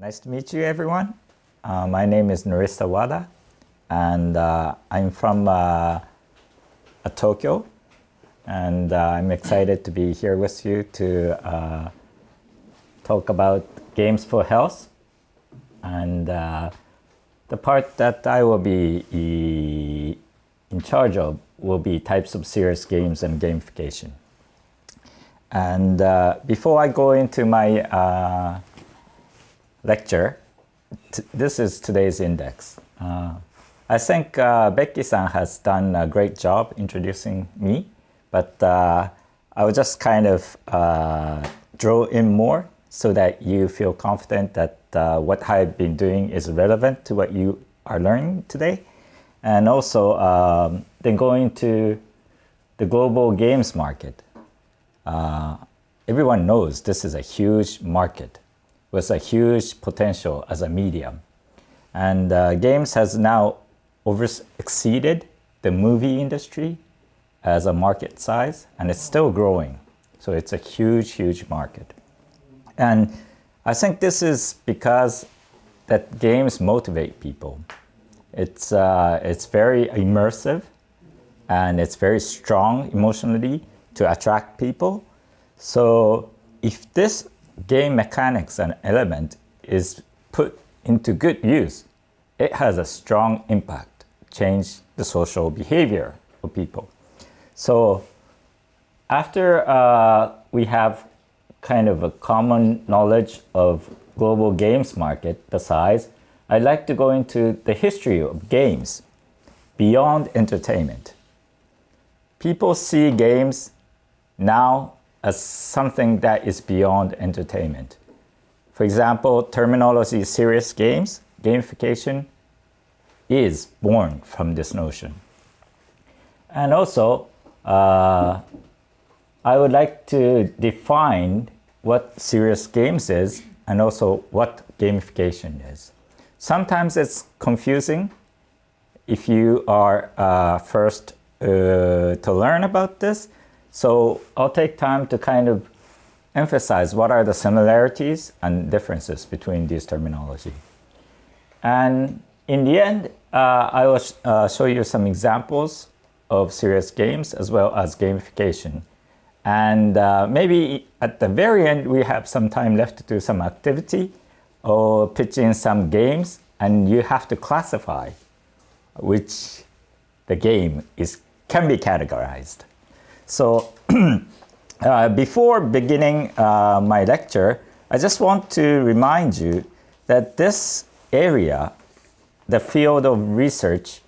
Nice to meet you, everyone. Uh, my name is Norihisa Wada, and uh, I'm from uh, Tokyo, and uh, I'm excited to be here with you to uh, talk about games for health. And uh, the part that I will be in charge of will be types of serious games and gamification. And uh, before I go into my lecture, this is today's index. Uh, I think uh, Becky-san has done a great job introducing me, but uh, I will just kind of uh, draw in more so that you feel confident that what I've been doing is relevant to what you are learning today. And also, um, then going to the global games market. Uh, everyone knows this is a huge market with a huge potential as a medium. And uh, games has now over exceeded the movie industry as a market size, and it's still growing. So it's a huge, huge market. And I think this is because that games motivate people. It's, uh, it's very immersive and it's very strong emotionally to attract people. So if this game mechanics and element is put into good use, it has a strong impact, change the social behavior of people. So after uh, we have kind of a common knowledge of global games market, the size, I'd like to go into the history of games beyond entertainment. People see games now as something that is beyond entertainment. For example, terminology serious games, gamification, is born from this notion. And also, uh, I would like to define what serious games is and also what gamification is. Sometimes it's confusing if you are uh, first uh, to learn about this. So I'll take time to kind of emphasize what are the similarities and differences between these terminology. And in the end, uh, I will uh, show you some examples of serious games as well as gamification. And uh, maybe at the very end, we have some time left to do some activity or pitch in some games and you have to classify which the game is can be categorized. So uh, before beginning uh, my lecture, I just want to remind you that this area, the field of research,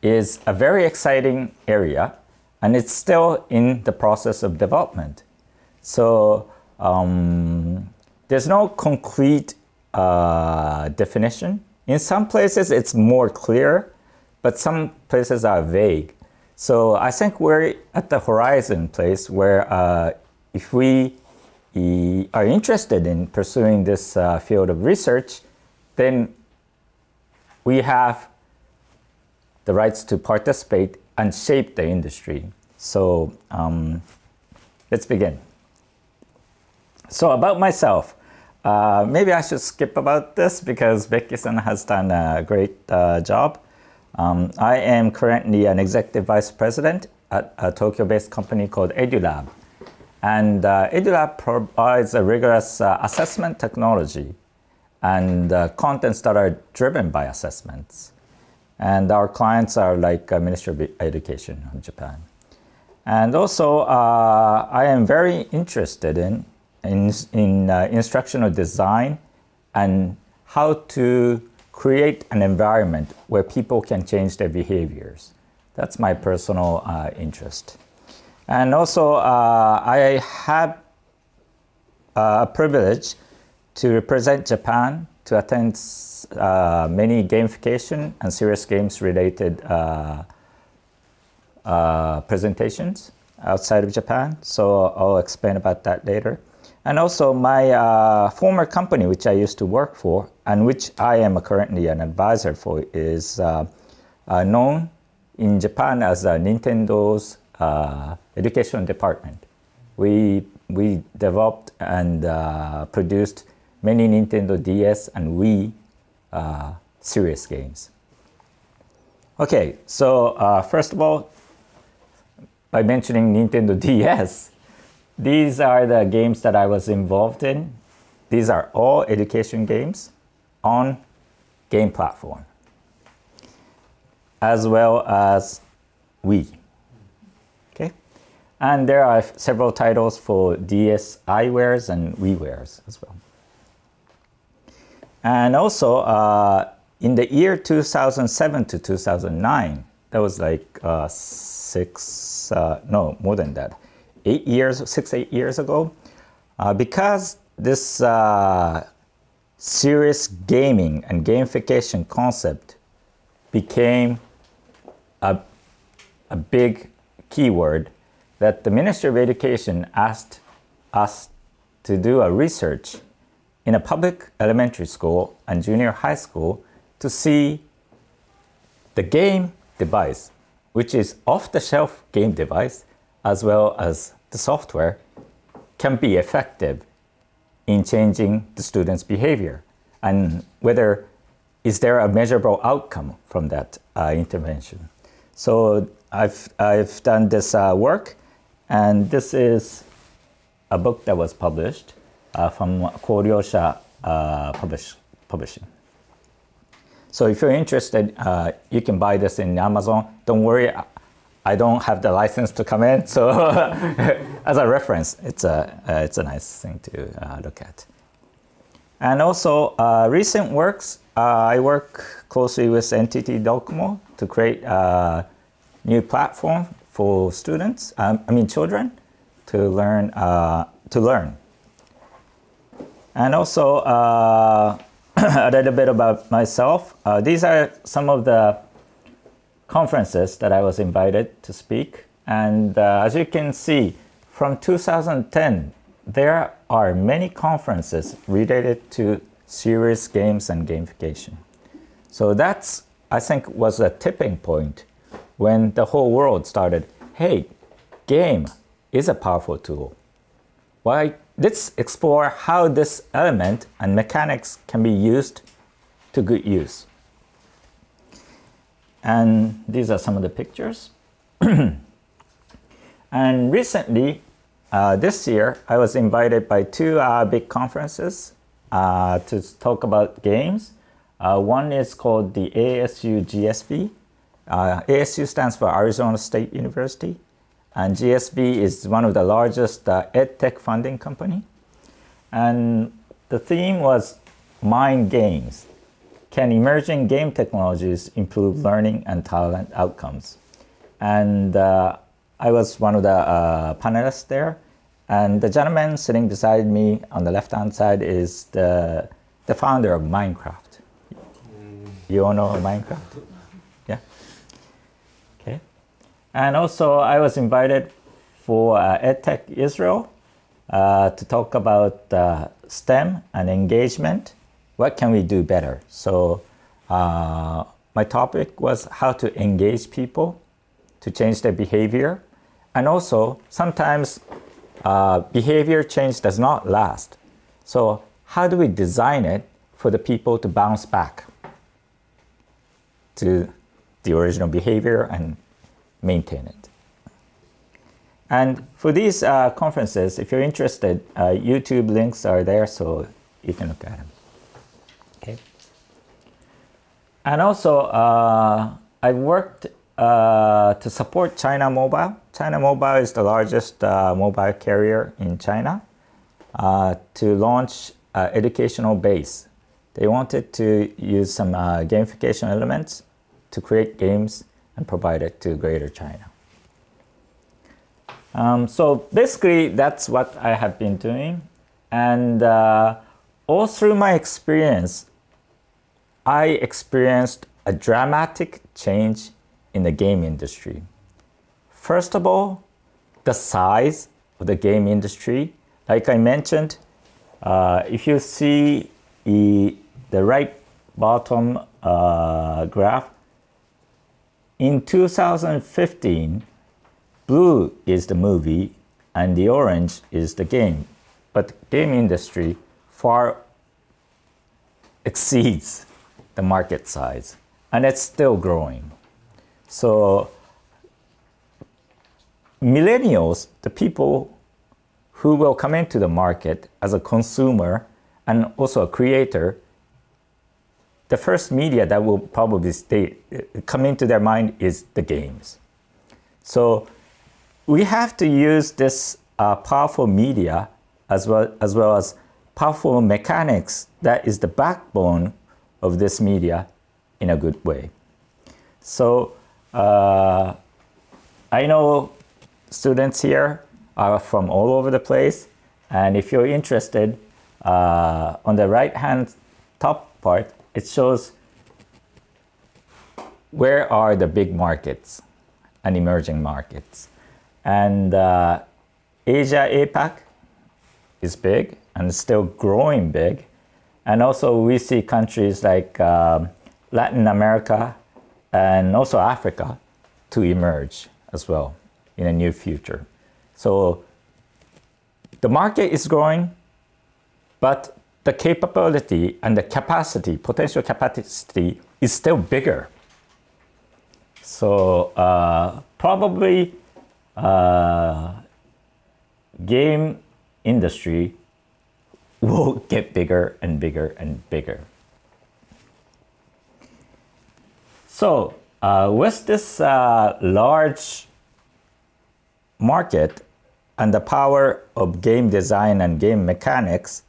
is a very exciting area and it's still in the process of development. So um, there's no concrete uh, definition. In some places, it's more clear, but some places are vague. So I think we're at the horizon place where uh, if we are interested in pursuing this uh, field of research, then we have the rights to participate and shape the industry. So um, let's begin. So about myself, uh, maybe I should skip about this because Becky-san has done a great uh, job. Um, I am currently an executive vice president at a Tokyo-based company called EduLab. And uh, EduLab provides a rigorous uh, assessment technology and uh, contents that are driven by assessments. And our clients are like uh, Ministry of Education in Japan. And also, I am very interested in in, in uh, instructional design and how to create an environment where people can change their behaviors. That's my personal uh, interest. And also, uh, I have uh, a privilege to represent Japan to attend uh, many gamification and serious games related uh, presentations outside of Japan. So I'll explain about that later. And also my uh, former company, which I used to work for, and which I am currently an advisor for, is uh, uh, known in Japan as uh, Nintendo's uh, education department. We, we developed and uh, produced many Nintendo DS and Wii serious games. Okay, so first of all, by mentioning Nintendo DS, these are the games that I was involved in. These are all education games on game platform, as well as Wii. Okay, and there are several titles for DSiWares and WiiWares as well. And also, uh, in the year 2007 to 2009, that was like uh, six, uh, no, more than that, eight years, six, eight years ago, uh, because this uh, serious gaming and gamification concept became a, a big keyword that the Ministry of Education asked us to do a research in a public elementary school and junior high school to see the game device, which is off-the-shelf game device, as well as the software, can be effective in changing the student's behavior and whether is there a measurable outcome from that uh, intervention. So I've, I've done this uh, work and this is a book that was published uh, from Koryosha uh, publish, Publishing. So if you're interested, uh, you can buy this in Amazon. Don't worry, I don't have the license to come in. So as a reference, it's a, uh, it's a nice thing to uh, look at. And also uh, recent works, uh, I work closely with NTT Docomo to create a new platform for students, um, I mean children, to learn, to learn and also uh, a little bit about myself. Uh, these are some of the conferences that I was invited to speak. And uh, as you can see, from 2010, there are many conferences related to serious games and gamification. So that's, I think, was a tipping point when the whole world started, hey, game is a powerful tool. Why let's explore how this element and mechanics can be used to good use. And these are some of the pictures. and recently, uh, this year, I was invited by two uh, big conferences uh, to talk about games. Uh, one is called the ASU GSV. Uh, ASU stands for Arizona State University. And GSV is one of the largest uh, edtech funding company. And the theme was mind games. Can emerging game technologies improve learning and talent outcomes? And uh, I was one of the uh, panelists there. And the gentleman sitting beside me on the left-hand side is the, the founder of Minecraft. You all know Minecraft? Yeah. Okay. And also, I was invited for uh, EdTech Israel uh, to talk about uh, STEM and engagement. What can we do better? So, uh, my topic was how to engage people to change their behavior. And also, sometimes uh, behavior change does not last. So, how do we design it for the people to bounce back to the original behavior and maintain it. And for these uh, conferences, if you're interested, uh, YouTube links are there so you can look at them. Okay. And also, uh, I worked uh, to support China Mobile. China Mobile is the largest uh, mobile carrier in China uh, to launch educational base. They wanted to use some gamification elements to create games and provide it to Greater China. Um, so basically, that's what I have been doing. And uh, all through my experience, I experienced a dramatic change in the game industry. First of all, the size of the game industry. Like I mentioned, uh, if you see the, the right bottom uh, graph, in 2015, blue is the movie and the orange is the game. But the game industry far exceeds the market size, and it's still growing. So, millennials, the people who will come into the market as a consumer and also a creator, the first media that will probably stay, come into their mind is the games. So we have to use this uh, powerful media as well, as well as powerful mechanics that is the backbone of this media in a good way. So uh, I know students here are from all over the place, and if you're interested, uh, on the right hand top part, it shows where are the big markets and emerging markets. And uh, Asia APAC is big and still growing big. And also we see countries like uh, Latin America and also Africa to emerge as well in the near future. So the market is growing, but the capability and the capacity, potential capacity, is still bigger. So uh, probably uh, game industry will get bigger and bigger and bigger. So uh, with this uh, large market and the power of game design and game mechanics,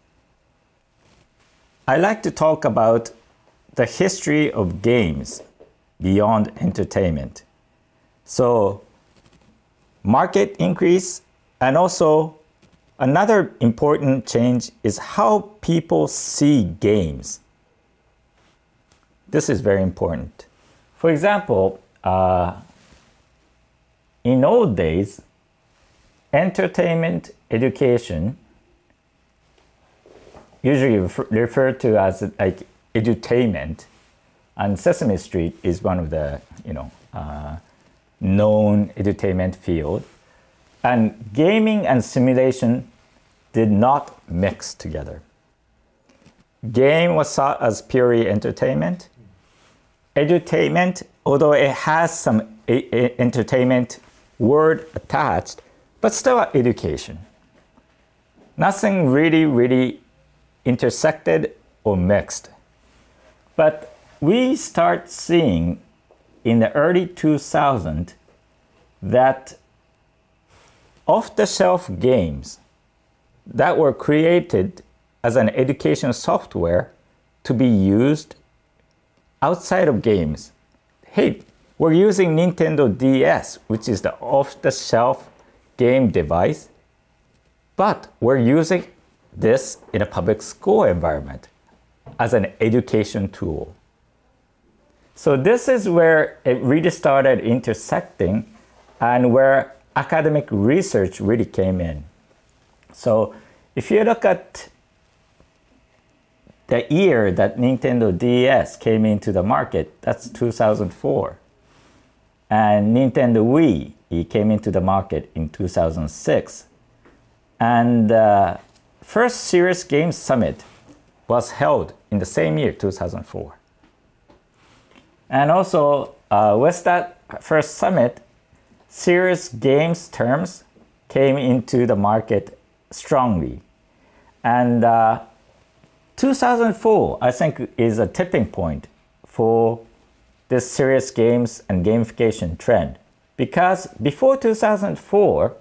I like to talk about the history of games beyond entertainment. So market increase and also another important change is how people see games. This is very important. For example, uh, in old days, entertainment education usually refer, referred to as like edutainment and Sesame Street is one of the you know uh, known edutainment field, and gaming and simulation did not mix together. Game was sought as purely entertainment. Edutainment, although it has some entertainment word attached, but still education. Nothing really, really intersected or mixed. But we start seeing in the early 2000s that off-the-shelf games that were created as an education software to be used outside of games. Hey, we're using Nintendo DS, which is the off-the-shelf game device, but we're using this in a public school environment as an education tool. So this is where it really started intersecting and where academic research really came in. So if you look at the year that Nintendo DS came into the market, that's 2004. And Nintendo Wii came into the market in 2006. And uh, first Serious Games Summit was held in the same year, 2004. And also, uh, with that first summit, serious games terms came into the market strongly. And uh, 2004, I think, is a tipping point for this serious games and gamification trend. Because before 2004,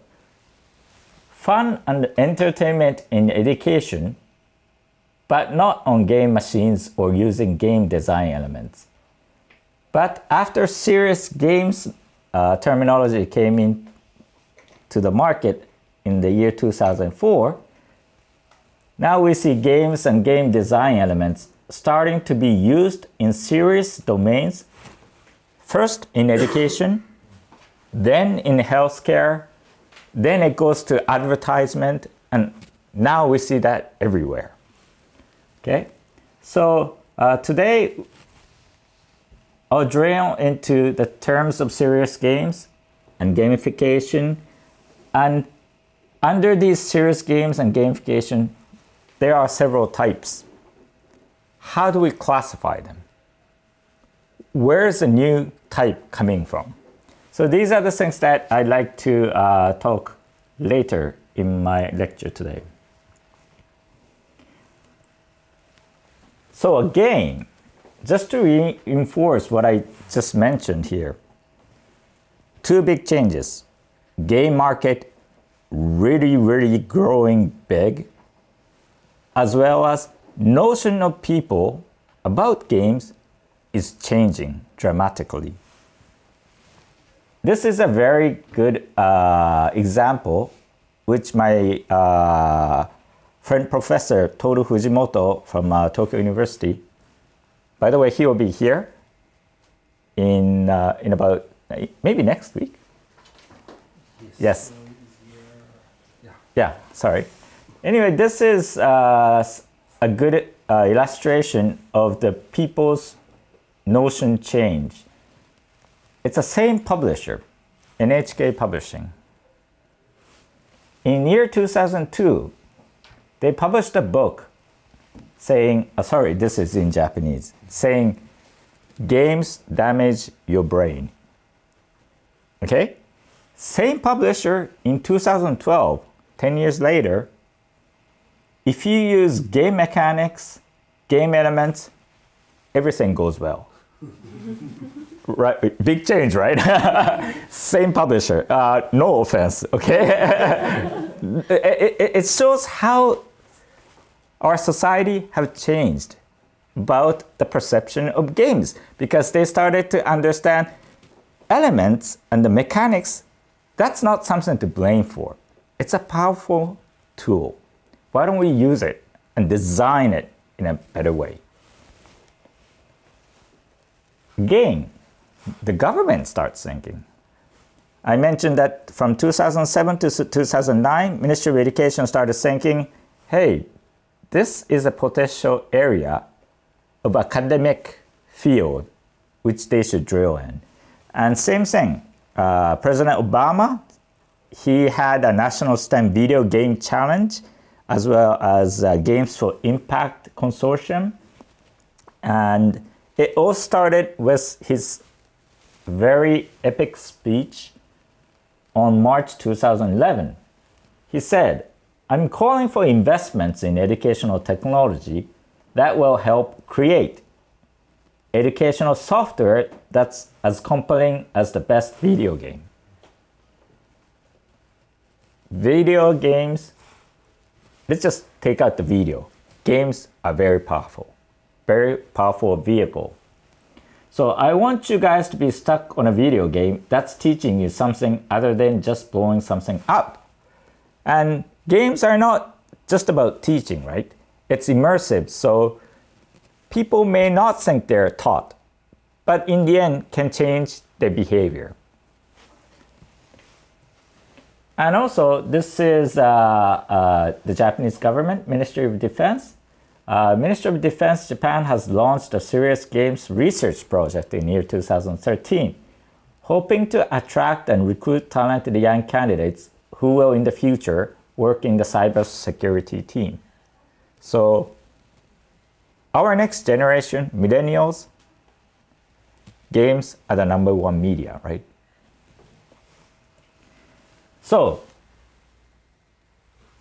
fun and entertainment in education, but not on game machines or using game design elements. But after serious games uh, terminology came in to the market in the year 2004, now we see games and game design elements starting to be used in serious domains, first in education, then in healthcare, then it goes to advertisement, and now we see that everywhere. Okay, so uh, today I'll drill into the terms of serious games and gamification. And under these serious games and gamification, there are several types. how do we classify them? Where is the new type coming from? So these are the things that I'd like to uh, talk later in my lecture today. So again, just to reinforce what I just mentioned here, two big changes. Game market really, really growing big, as well as notion of people about games is changing dramatically. This is a very good uh, example, which my uh, friend Professor Toru Fujimoto from uh, Tokyo University. By the way, he will be here in uh, in about maybe next week. Yes. yes. Yeah. Sorry. Anyway, this is uh, a good uh, illustration of the people's notion change. It's the same publisher, NHK Publishing. In year 2002, they published a book saying, uh, sorry, this is in Japanese, saying games damage your brain. Okay? Same publisher in 2012, 10 years later, if you use game mechanics, game elements, everything goes well. right, big change, right? Same publisher. Uh, no offense, okay? it, it, it shows how our society have changed about the perception of games because they started to understand elements and the mechanics. That's not something to blame for. It's a powerful tool. Why don't we use it and design it in a better way? Again, the government starts thinking. I mentioned that from 2007 to 2009, Ministry of Education started thinking, hey, this is a potential area of academic field which they should drill in. And same thing, uh, President Obama, he had a national STEM video game challenge as well as uh, Games for Impact Consortium. And it all started with his very epic speech on March 2011. He said, I'm calling for investments in educational technology that will help create educational software that's as compelling as the best video game. Video games, let's just take out the video. Games are very powerful, very powerful vehicle so I want you guys to be stuck on a video game that's teaching you something other than just blowing something up. And games are not just about teaching, right? It's immersive, so people may not think they're taught, but in the end can change their behavior. And also, this is uh, uh, the Japanese government, Ministry of Defense. Uh, Ministry of Defense Japan has launched a serious games research project in year 2013, hoping to attract and recruit talented young candidates who will in the future work in the cybersecurity team. So our next generation, millennials, games are the number one media, right? So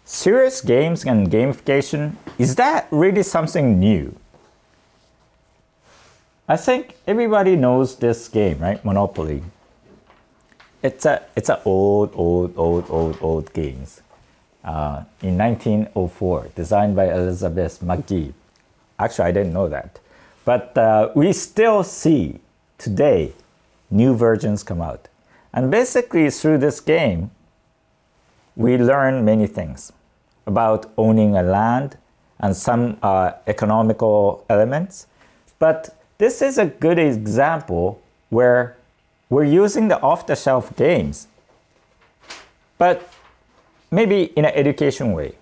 serious games and gamification, is that really something new? I think everybody knows this game, right? Monopoly. It's a it's a old old old old old games. Uh, in 1904, designed by Elizabeth Magie. Actually, I didn't know that, but uh, we still see today new versions come out, and basically through this game, we learn many things about owning a land and some uh, economical elements. But this is a good example where we're using the off-the-shelf games, but maybe in an education way.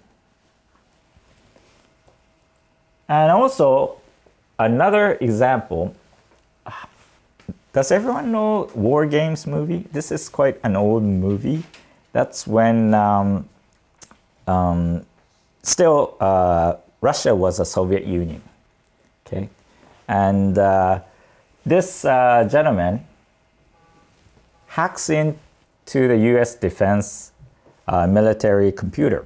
And also, another example, does everyone know War Games movie? This is quite an old movie. That's when um, um, still, uh, Russia was a Soviet Union. Okay, and uh, this uh, gentleman hacks into the U.S. defense uh, military computer,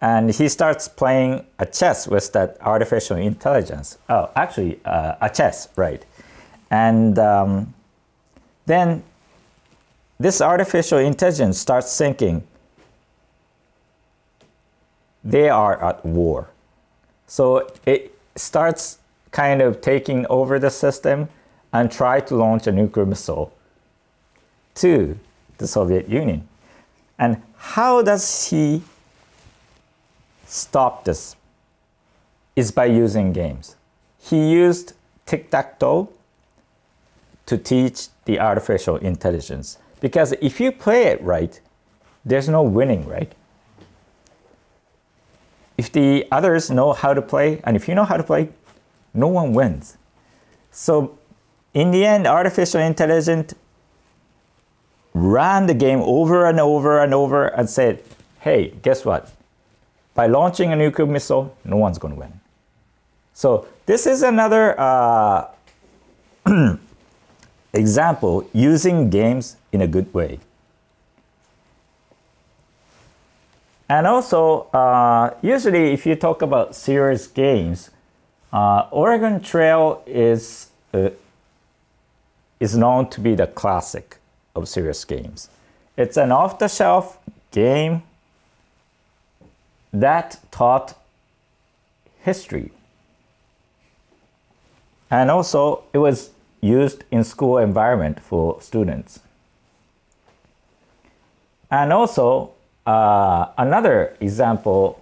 and he starts playing a chess with that artificial intelligence. Oh, actually, uh, a chess, right? And um, then this artificial intelligence starts thinking they are at war. So it starts kind of taking over the system and try to launch a nuclear missile to the Soviet Union. And how does he stop this? Is by using games. He used tic-tac-toe to teach the artificial intelligence. Because if you play it right, there's no winning, right? If the others know how to play, and if you know how to play, no one wins. So in the end, artificial intelligence ran the game over and over and over and said, hey, guess what? By launching a nuclear missile, no one's going to win. So this is another uh, example using games in a good way. And also, uh, usually if you talk about serious games, uh, Oregon Trail is, uh, is known to be the classic of serious games. It's an off-the-shelf game that taught history. And also, it was used in school environment for students. And also, uh, another example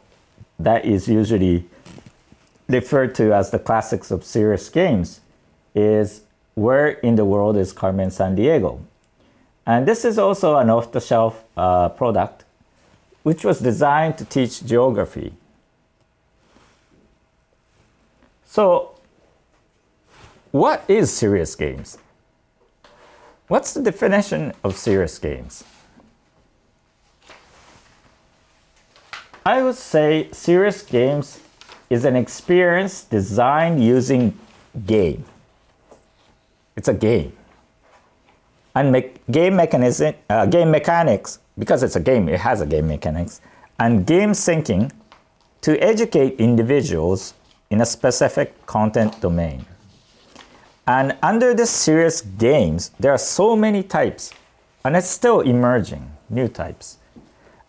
that is usually referred to as the classics of serious games is Where in the World is Carmen Sandiego? And this is also an off-the-shelf uh, product which was designed to teach geography. So what is serious games? What's the definition of serious games? I would say serious games is an experience designed using game. It's a game. And me game mechanism, uh, game mechanics, because it's a game, it has a game mechanics, and game thinking to educate individuals in a specific content domain. And under this serious games, there are so many types, and it's still emerging, new types.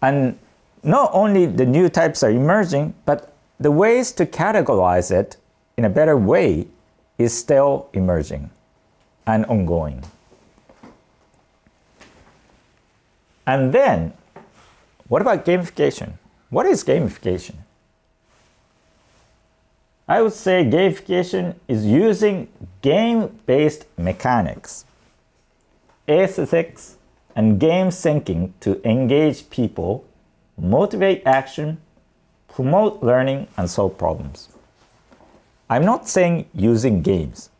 And not only the new types are emerging, but the ways to categorize it in a better way is still emerging and ongoing. And then, what about gamification? What is gamification? I would say gamification is using game-based mechanics, aesthetics, and game thinking to engage people, motivate action, promote learning, and solve problems. I'm not saying using games.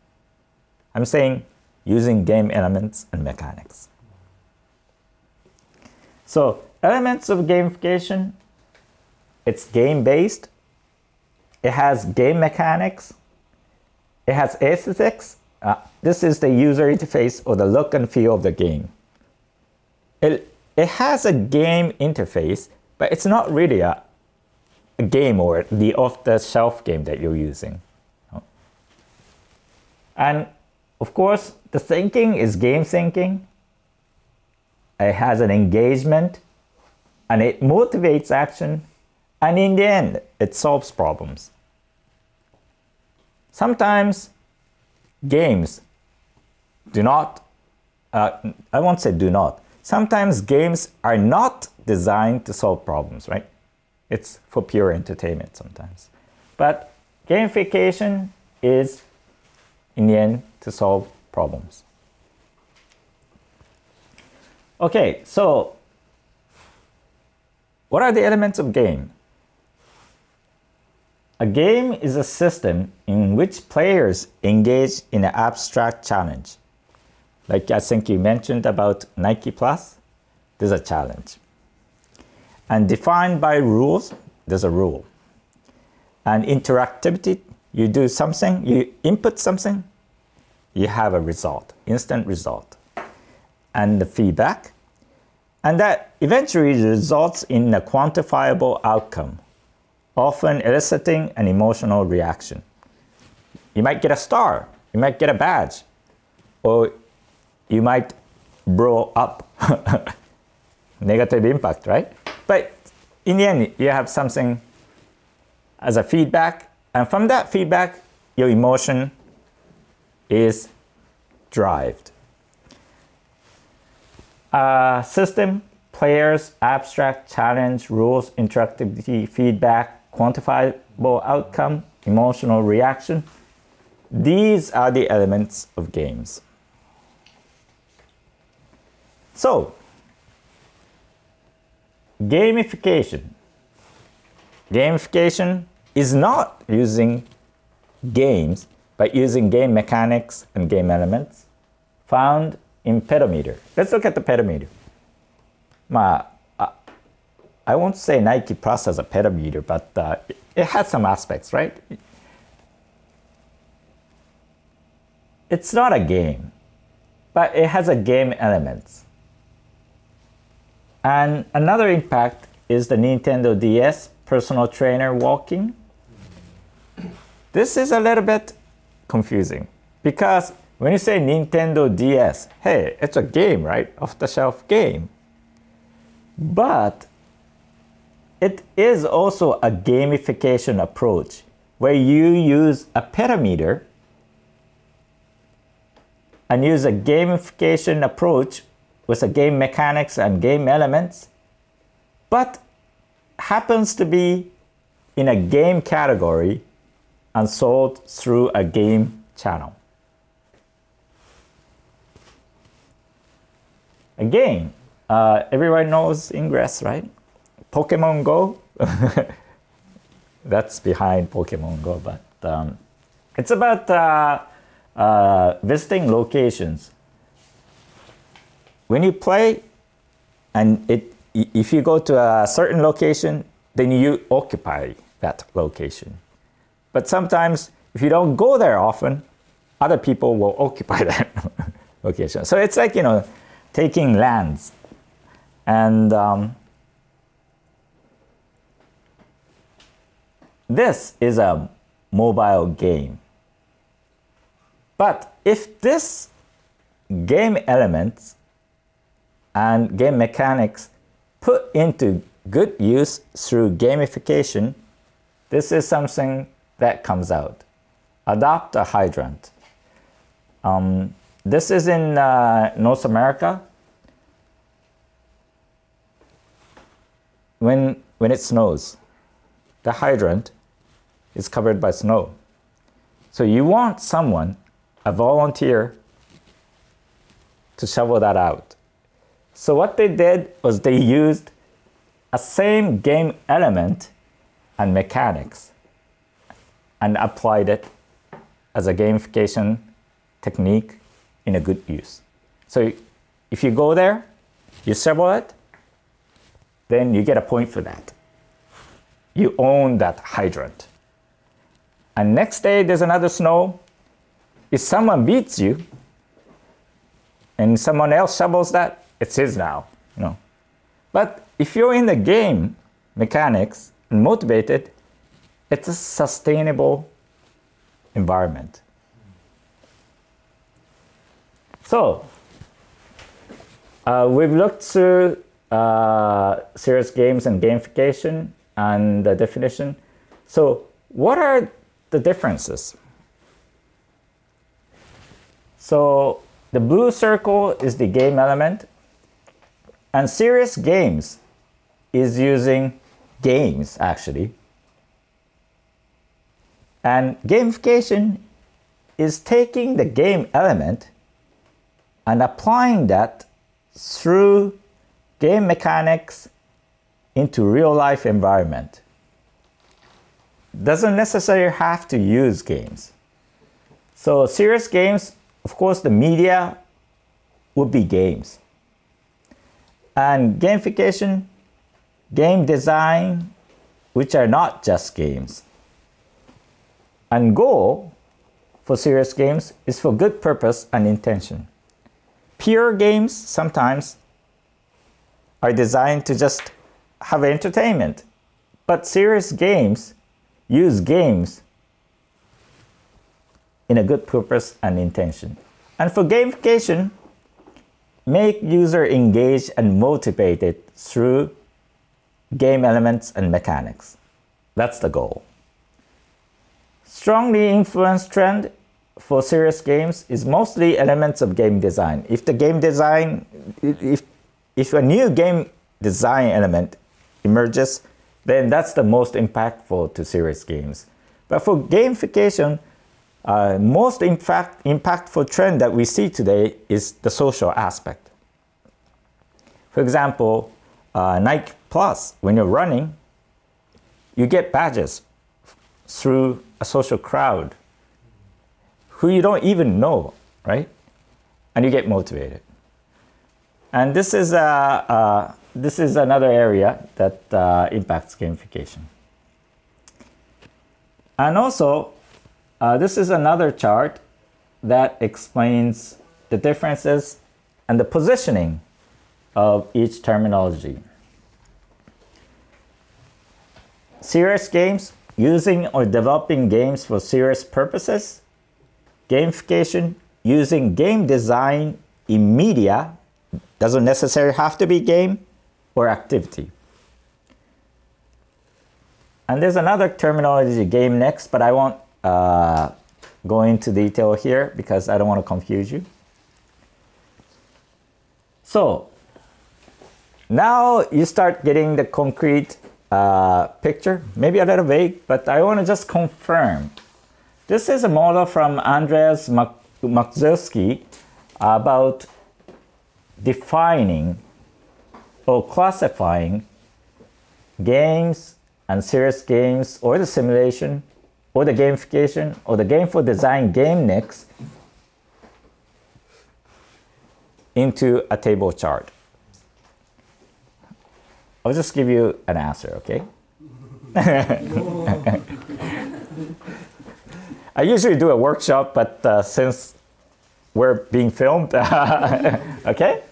I'm saying using game elements and mechanics. So elements of gamification, it's game-based it has game mechanics. It has aesthetics. Uh, this is the user interface or the look and feel of the game. It, it has a game interface, but it's not really a, a game or the off-the-shelf game that you're using. And of course, the thinking is game thinking. It has an engagement and it motivates action and in the end, it solves problems. Sometimes games do not, uh, I won't say do not, sometimes games are not designed to solve problems, right? It's for pure entertainment sometimes. But gamification is, in the end, to solve problems. Okay, so what are the elements of game? A game is a system in which players engage in an abstract challenge. Like I think you mentioned about Nike Plus, there's a challenge. And defined by rules, there's a rule. And interactivity You do something, you input something, you have a result, instant result, and the feedback. And that eventually results in a quantifiable outcome, often eliciting an emotional reaction. You might get a star, you might get a badge, or you might blow up. Negative impact, right? But in the end, you have something as a feedback, and from that feedback, your emotion is derived. Uh, system, players, abstract, challenge, rules, interactivity, feedback, quantifiable outcome, emotional reaction. These are the elements of games. So, gamification. Gamification is not using games, but using game mechanics and game elements found in pedometer. Let's look at the pedometer. Ma, I won't say Nike Plus as a pedometer, but uh, it has some aspects, right? It's not a game, but it has a game elements. And another impact is the Nintendo DS personal trainer walking. This is a little bit confusing because when you say Nintendo DS, hey, it's a game, right? Off the shelf game. But it is also a gamification approach where you use a pedometer and use a gamification approach with the game mechanics and game elements, but happens to be in a game category and sold through a game channel. Again, uh, everyone knows Ingress, right? Pokemon Go. That's behind Pokemon Go, but um, it's about uh, uh, visiting locations. When you play, and it, if you go to a certain location, then you occupy that location. But sometimes, if you don't go there often, other people will occupy that location. So it's like, you know, taking lands. And um, this is a mobile game. But if this game elements and game mechanics put into good use through gamification, this is something that comes out. Adopt a hydrant. Um, this is in uh, North America. When, when it snows, the hydrant is covered by snow. So you want someone, a volunteer, to shovel that out. So what they did was they used a same game element and mechanics and applied it as a gamification technique in a good use. So if you go there, you shovel it, then you get a point for that. You own that hydrant. And next day there's another snow. If someone beats you and someone else shovels that, it's his now. You know. But if you're in the game mechanics and motivated, it's a sustainable environment. So, uh, we've looked through uh, serious games and gamification and the definition. So, what are the differences? So, the blue circle is the game element, and serious games is using games actually. And gamification is taking the game element and applying that through game mechanics into real life environment. Doesn't necessarily have to use games. So serious games, of course, the media would be games. And gamification, game design, which are not just games. And goal for serious games is for good purpose and intention. Pure games sometimes are designed to just have entertainment, but serious games use games in a good purpose and intention. And for gamification, make user engaged and motivated through game elements and mechanics. That's the goal. Strongly influenced trend for serious games is mostly elements of game design. If the game design, if, if a new game design element emerges, then that's the most impactful to serious games. But for gamification, uh, most impact, impactful trend that we see today is the social aspect. For example, uh, Nike Plus, when you're running, you get badges through a social crowd who you don't even know, right? And you get motivated. And this is, a, uh, this is another area that uh, impacts gamification. And also, uh, this is another chart that explains the differences and the positioning of each terminology. Serious games, using or developing games for serious purposes. Gamification, using game design in media, doesn't necessarily have to be game or activity. And there's another terminology, game next, but I won't uh, go into detail here because I don't want to confuse you. So now you start getting the concrete uh, picture, maybe a little vague, but I want to just confirm. This is a model from Andreas Marczewski about defining or classifying games and serious games or the simulation or the gamification or the game for design game next into a table chart. I'll just give you an answer, okay? I usually do a workshop, but uh, since we're being filmed, okay?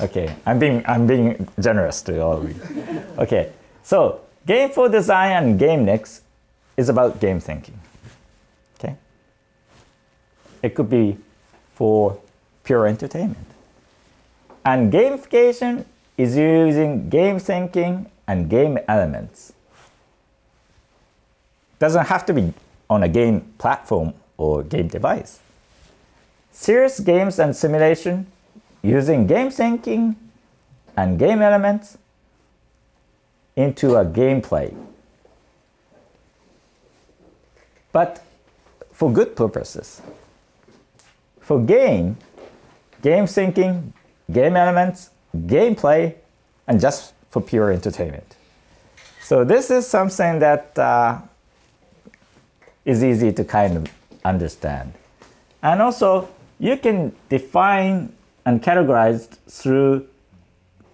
Okay, I'm being, I'm being generous to all of you. Okay, so game for design and game next is about game thinking. Okay? It could be for pure entertainment. And gamification is using game thinking and game elements. Doesn't have to be on a game platform or game device. Serious games and simulation using game thinking and game elements into a gameplay. But for good purposes. For game, game thinking, game elements, gameplay, and just for pure entertainment. So this is something that uh, is easy to kind of understand. And also, you can define and categorize through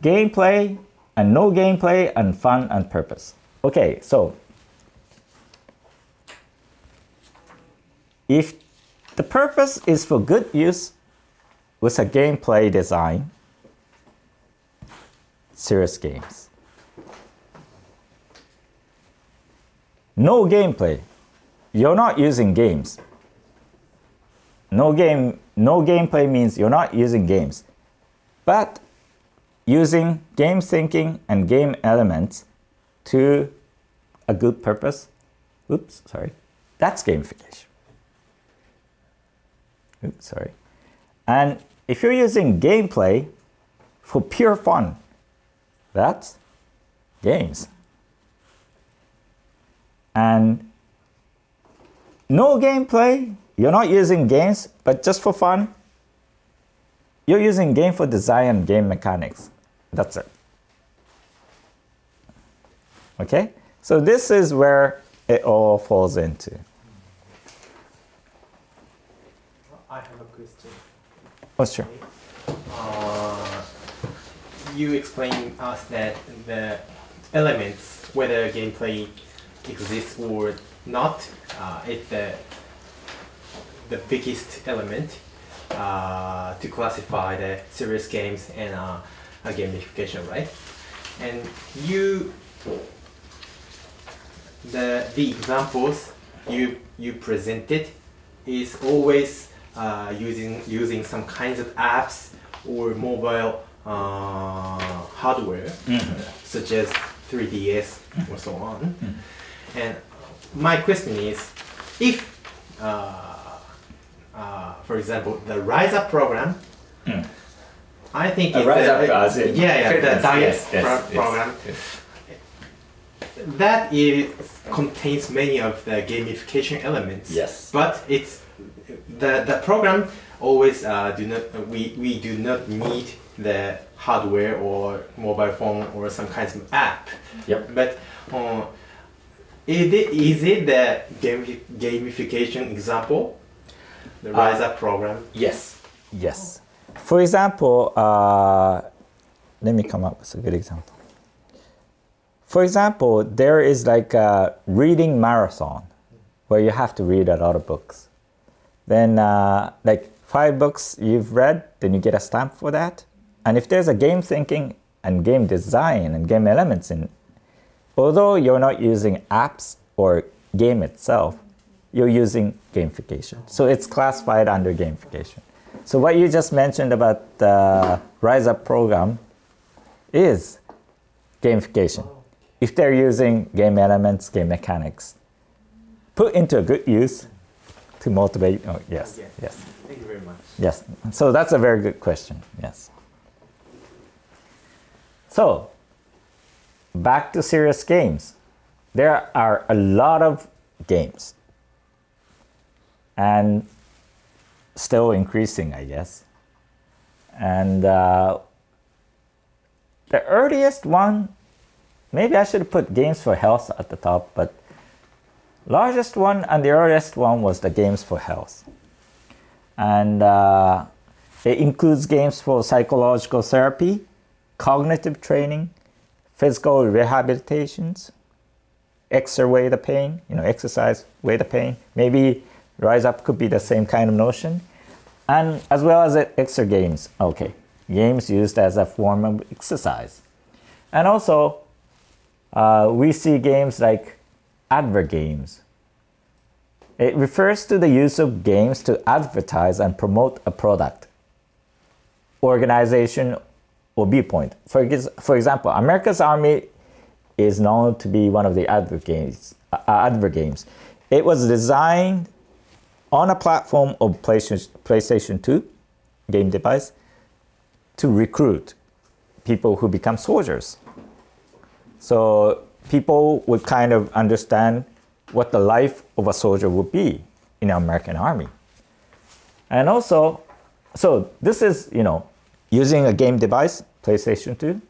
gameplay and no gameplay and fun and purpose. Okay, so if the purpose is for good use with a gameplay design, serious games. No gameplay. You're not using games. No game no gameplay means you're not using games. But using game thinking and game elements to a good purpose. Oops, sorry. That's gamification. Oops, sorry. And if you're using gameplay for pure fun, that's games. And no gameplay, you're not using games, but just for fun, you're using game for design and game mechanics. That's it. Okay? So this is where it all falls into. I have a question. Oh, sure. Uh, you explained us that the elements, whether gameplay exists or not uh, it's the the biggest element uh, to classify the serious games and uh, gamification, right? And you the the examples you you presented is always uh, using using some kinds of apps or mobile uh, hardware such as 3ds or so on. And my question is if uh, uh, for example the rise up program i think A it's Rise the- Up as in yeah yeah the diet yes, yes, pro- yes, program yes. that is contains many of the gamification elements. Yes. But it's the the program always uh, do not we we do not need the hardware or mobile phone or some kinds of app. Yep. But uh, is it is it the gamification example? The Rise Up program. Yes. Yes. For example, uh, let me come up with a good example. For example, there is like a reading marathon where you have to read a lot of books. Then, uh, like five books you've read, then you get a stamp for that. And if there's a game thinking and game design and game elements in, although you're not using apps or game itself, you're using gamification. So it's classified under gamification. So what you just mentioned about the Rise Up program is gamification. If they're using game elements, game mechanics, put into a good use to motivate. Oh, yes, Okay. yes, Thank you very much. yes. So that's a very good question. Yes. So, back to serious games. There are a lot of games, and still increasing, I guess. And uh, the earliest one, maybe I should put games for health at the top, but largest one and the earliest one was the games for health, and uh, it includes games for psychological therapy, cognitive training, physical rehabilitations, exercise away the pain, you know, exercise away the pain. Maybe rise up could be the same kind of notion. And as well as exergames. Okay, games used as a form of exercise. And also, uh, we see games like advergames. It refers to the use of games to advertise and promote a product, organization, or viewpoint. For, for example, America's Army is known to be one of the advergames. Uh, advergames. It was designed on a platform of PlayStation, PlayStation 2 game device to recruit people who become soldiers. So people would kind of understand what the life of a soldier would be in the American Army. And also, so this is, you know, using a game device, PlayStation 2,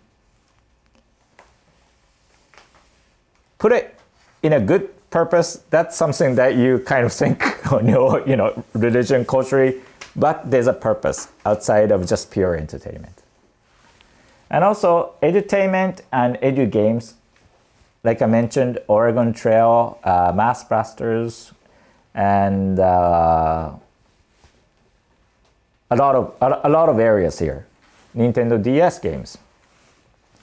put it in a good purpose, that's something that you kind of think on your, you know, religion, culturally, but there's a purpose outside of just pure entertainment. And also, edutainment and edu games, like I mentioned, Oregon Trail, uh, Math Blasters, and uh, a lot of a lot of areas here. Nintendo DS games,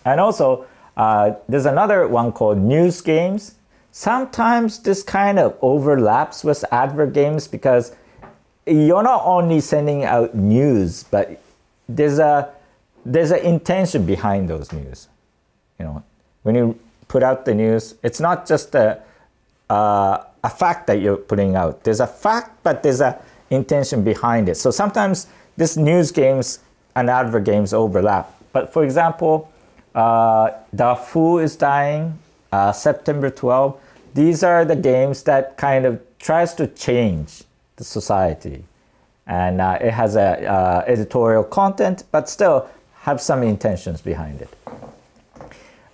and also uh, there's another one called news games. Sometimes this kind of overlaps with advergames because you're not only sending out news, but there's a there's an intention behind those news. You know, when you put out the news, it's not just a uh, a fact that you're putting out. There's a fact, but there's a intention behind it. So sometimes this news games and advergames overlap. But for example, uh, Darfur is dying, uh, September 12. These are the games that kind of tries to change the society, and uh, it has a uh, editorial content, but still have some intentions behind it.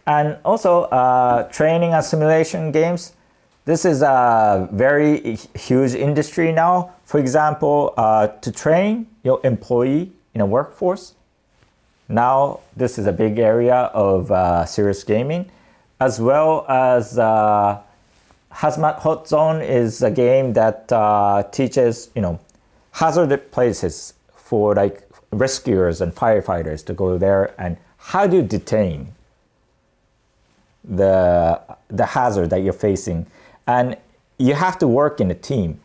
And also uh, training and simulation games. This is a very huge industry now. For example, uh, to train your employee in a workforce, now this is a big area of uh, serious gaming, as well as uh, Hazmat Hot Zone is a game that uh, teaches, you know, hazardous places for like rescuers and firefighters to go there and how do you detain the the hazard that you're facing. And you have to work in a team.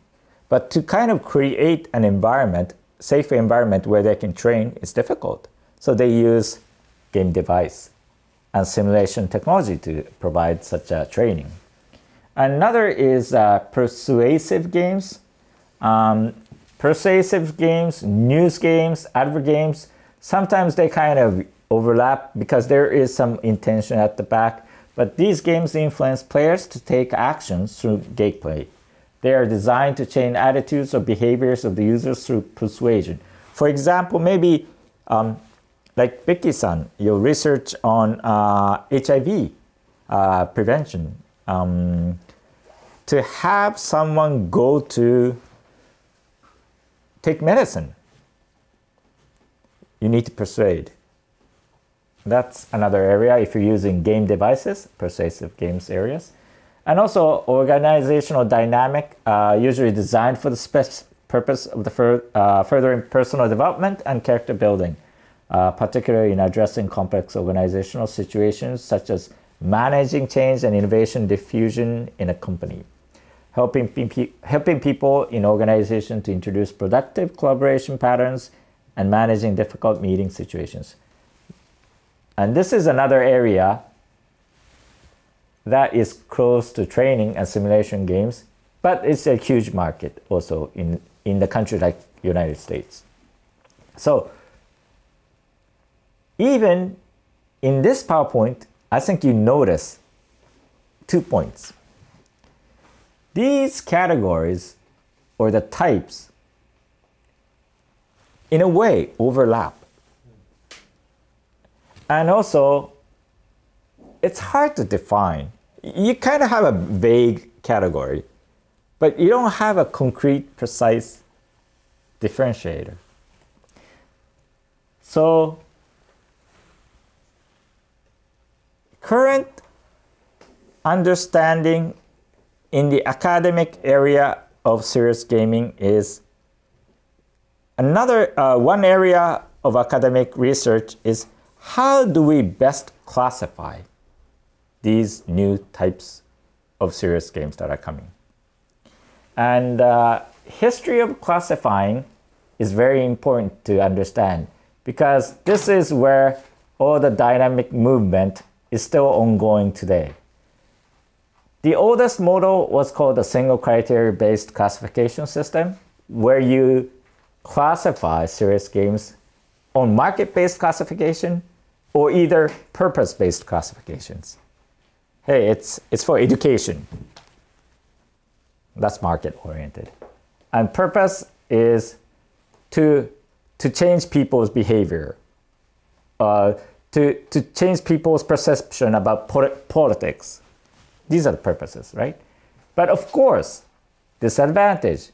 But to kind of create an environment safe environment where they can train is difficult. So they use game device and simulation technology to provide such a training another is uh, persuasive games um, persuasive games news games advergames sometimes they kind of overlap because there is some intention at the back but these games influence players to take actions through gameplay. They are designed to change attitudes or behaviors of the users through persuasion. For example, maybe um, like Vicky-san, your research on uh, HIV uh, prevention, um, to have someone go to take medicine, you need to persuade. That's another area if you're using game devices, persuasive games areas. And also organizational dynamic, uh, usually designed for the purpose of the fur uh, furthering personal development and character building, uh, particularly in addressing complex organizational situations such as managing change and innovation diffusion in a company, helping, pe helping people in organization to introduce productive collaboration patterns, and managing difficult meeting situations. And this is another area that is close to training and simulation games, but it's a huge market also in, in the country like United States. So even in this PowerPoint, I think you notice two points. These categories or the types in a way overlap. And also, it's hard to define. You kind of have a vague category, but you don't have a concrete, precise differentiator. So, current understanding in the academic area of serious gaming is another uh, one area of academic research is how do we best classify these new types of serious games that are coming? And uh, history of classifying is very important to understand because this is where all the dynamic movement is still ongoing today. The oldest model was called the single criteria based classification system, where you classify serious games on market based classification or either purpose-based classifications. Hey, it's, it's for education. That's market-oriented. And purpose is to, to change people's behavior, uh, to, to change people's perception about politics. These are the purposes, right? But of course, disadvantage.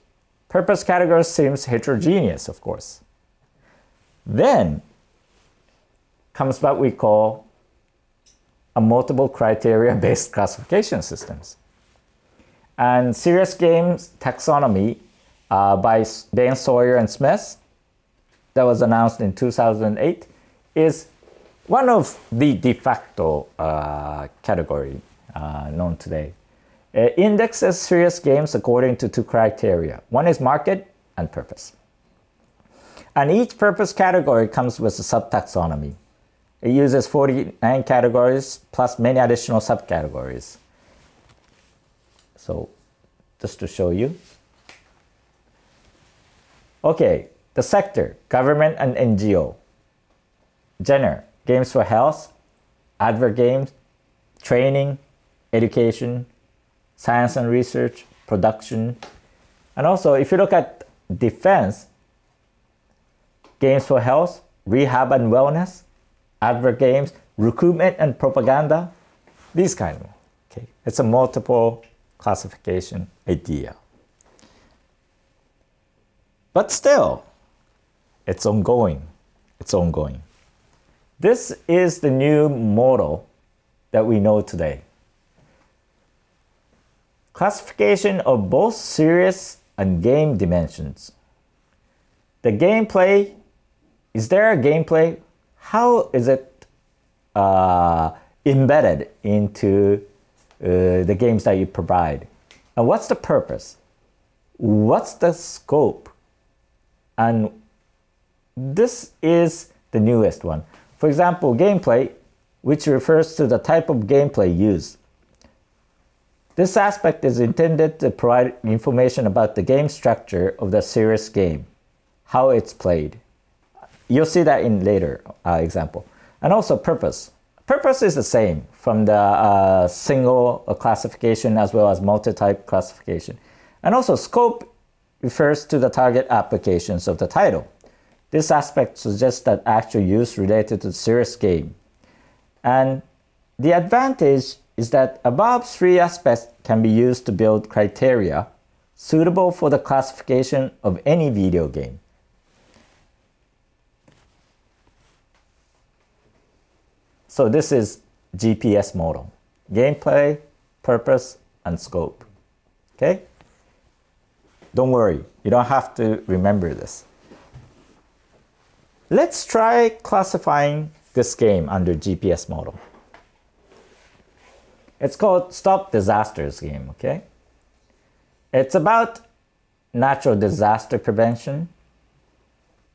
Purpose category seems heterogeneous, of course. Then comes what we call a multiple criteria based classification systems. And serious games taxonomy uh, by Ben Sawyer and Smith that was announced in 2008 is one of the de facto uh, category uh, known today. It indexes serious games according to two criteria. One is market and purpose. And each purpose category comes with a subtaxonomy. It uses 49 categories plus many additional subcategories. So just to show you. Okay, the sector, government and NGO. Genre, games for health, advergames, training, education, science and research, production. And also, if you look at defense, games for health, rehab and wellness, advergames, recruitment and propaganda, these kind of. Okay, it's a multiple classification idea. But still, it's ongoing. It's ongoing. This is the new model that we know today. classification of both serious and game dimensions. The gameplay, is there a gameplay? How is it uh, embedded into uh, the games that you provide? And what's the purpose? What's the scope? And this is the newest one. For example, gameplay, which refers to the type of gameplay used. This aspect is intended to provide information about the game structure of the serious game, how it's played. You'll see that in later uh, example. And also purpose. Purpose is the same from the uh, single classification as well as multi-type classification. And also scope refers to the target applications of the title. This aspect suggests that actual use related to serious game. And the advantage is that above three aspects can be used to build criteria suitable for the classification of any video game. So this is GPS model. Gameplay, purpose, and scope. Okay? Don't worry, you don't have to remember this. Let's try classifying this game under GPS model. It's called Stop Disasters game, okay? It's about natural disaster prevention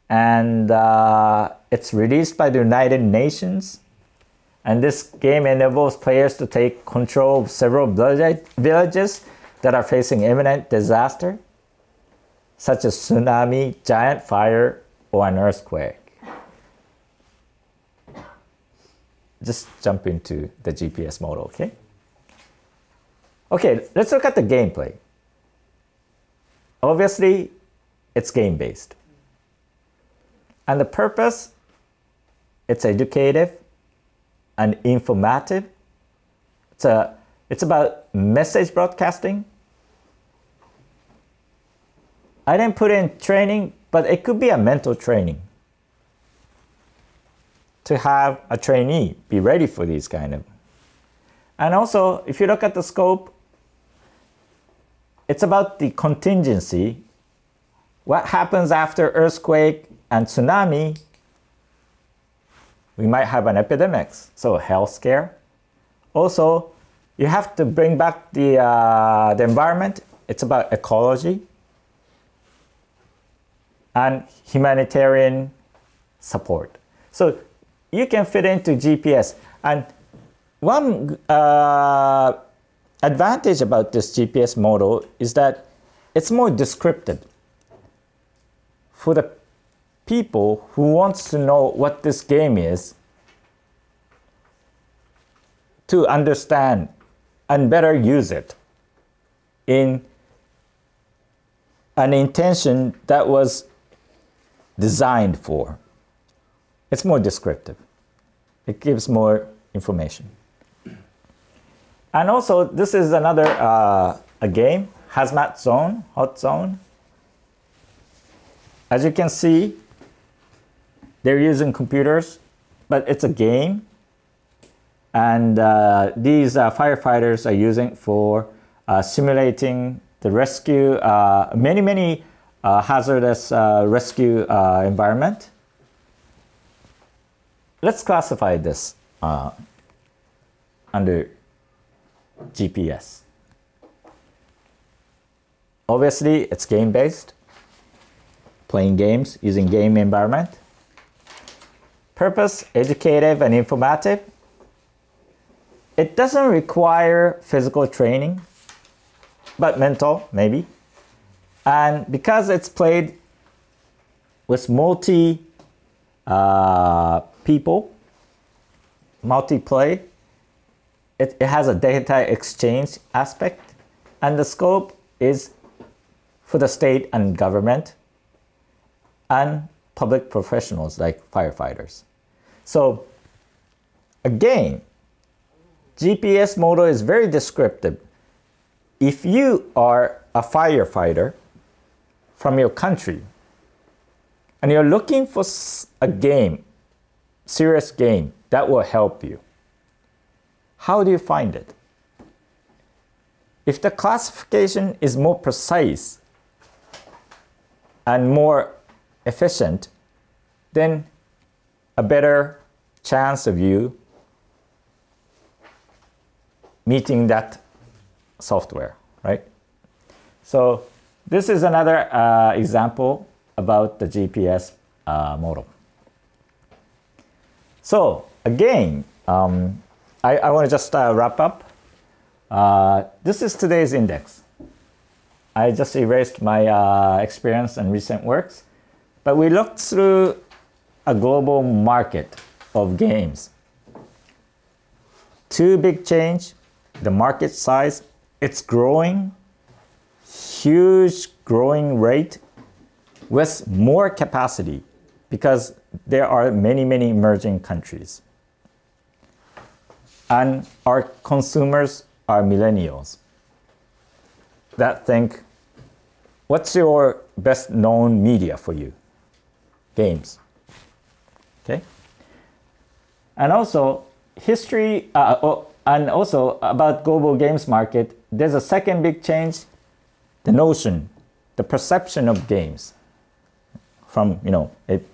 and uh, it's released by the United Nations. And this game enables players to take control of several villages that are facing imminent disaster, such as tsunami, giant fire, or an earthquake. Just jump into the GPS model, okay? Okay, let's look at the gameplay. Obviously, it's game-based. And the purpose, it's educative and informative. It's, a, it's about message broadcasting. I didn't put in training, but it could be a mental training to have a trainee be ready for these kind of. And also, if you look at the scope, it's about the contingency. What happens after earthquake and tsunami? We might have an epidemic, so health scare. Also, you have to bring back the, uh, the environment. It's about ecology and humanitarian support. So you can fit into GPS. And one uh, advantage about this GPS model is that it's more descriptive. For the people who wants to know what this game is, to understand and better use it in an intention that was designed for. It's more descriptive. It gives more information. And also, this is another uh, a game, Hazmat Zone, Hot Zone. As you can see, they're using computers, but it's a game. And uh, these uh, firefighters are using for uh, simulating the rescue, uh, many, many uh, hazardous rescue environment let's classify this uh, under GPS. Obviously, it's game-based, playing games using game environment. Purpose, educative and informative. It doesn't require physical training, but mental, maybe. And because it's played with multi uh, people, multiplay. It, it has a data exchange aspect, and the scope is for the state and government and public professionals like firefighters. So again, GPS model is very descriptive. If you are a firefighter from your country and you're looking for a game serious game that will help you. How do you find it? if the classification is more precise and more efficient, then a better chance of you meeting that software, right? So this is another uh, example about the GPS uh, model. So again, um, I, I want to just uh, wrap up. Uh, this is today's index. I just erased my uh, experience and recent works, but we looked through a global market of games. Two big change, the market size, it's growing, huge growing rate with more capacity because there are many, many emerging countries. And our consumers are millennials that think, what's your best known media for you? Games. Okay? And also, history, uh, oh, and also about global games market, there's a second big change, the notion, the perception of games. From, you know, it,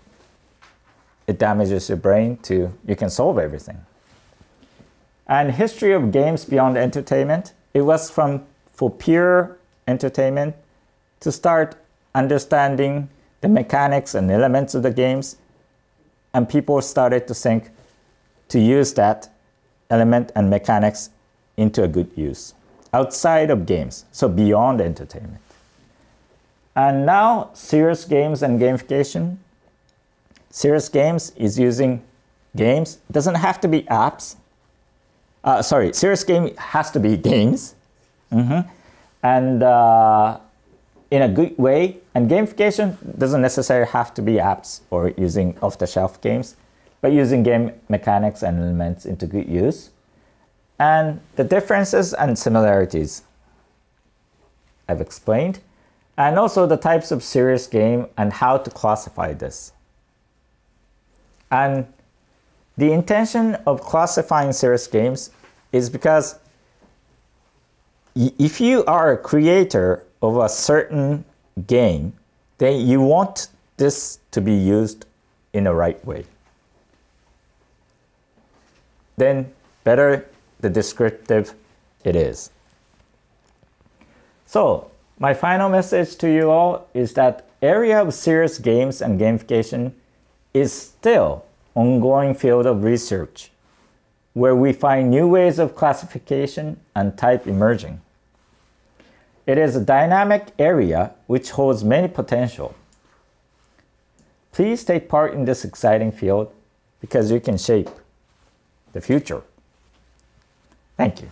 it damages your brain to you can solve everything. And history of games beyond entertainment, it was from for pure entertainment to start understanding the mechanics and elements of the games and people started to think to use that element and mechanics into a good use outside of games, so beyond entertainment. And now, serious games and gamification. Serious games is using games. It doesn't have to be apps. Uh, sorry, serious game has to be games. Mm-hmm. And uh, in a good way. And gamification doesn't necessarily have to be apps or using off the shelf games, but using game mechanics and elements into good use. And the differences and similarities I've explained, and also the types of serious game and how to classify this. And the intention of classifying serious games is because if you are a creator of a certain game, then you want this to be used in the right way. Then better the descriptive it is. So, my final message to you all is that area of serious games and gamification is still ongoing field of research where we find new ways of classification and type emerging. It is a dynamic area which holds many potential. Please take part in this exciting field because you can shape the future. Thank you.